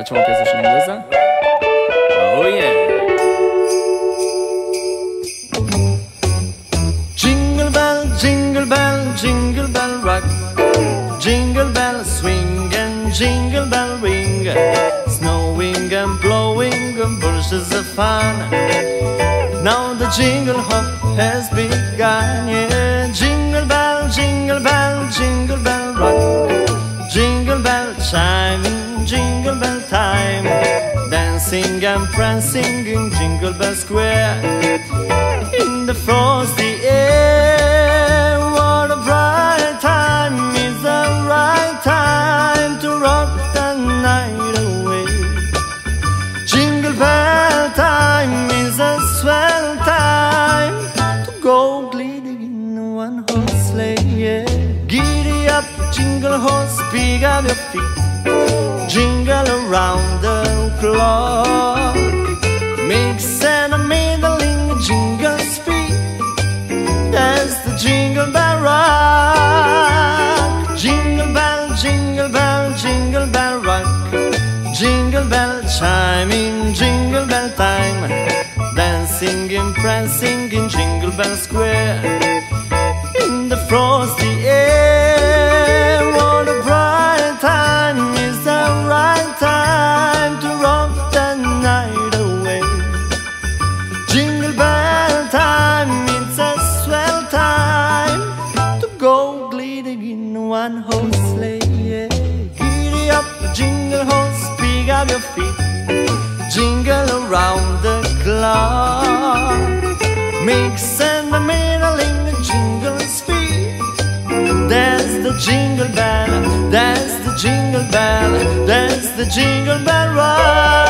facciamo piazza in inglese? Oh yeah! Jingle bell, jingle bell, jingle bell rock. Jingle bell swing and jingle bell ring. Snowing and blowing and bushes of fun. Now the jingle hop has begun. Yeah, jingle bell, jingle bell, jingle bell rock. Jingle bell chiming, jingle bell time. Dancing and prancing in Jingle Bell Square. In the frosty air, what a bright time! It's the right time to rock the night away. Jingle bell time is a swell time to go gliding in one horse sleigh. Yeah. Giddy up, jingle horse, pick up your feet, jingle around the clock. Mix and a middling jingle speed. That's the jingle bell rock. Jingle bell, jingle bell, jingle bell rock. Jingle bell chiming, jingle bell time. Dancing and prancing in Jingle Bell Square. In the frosty air, one horse sleigh. Yeah. Giddy up, jingle horse, pick up your feet, jingle around the clock. Mix and the middling jingle speed. That's the jingle bell, that's the jingle bell, that's the jingle bell rock.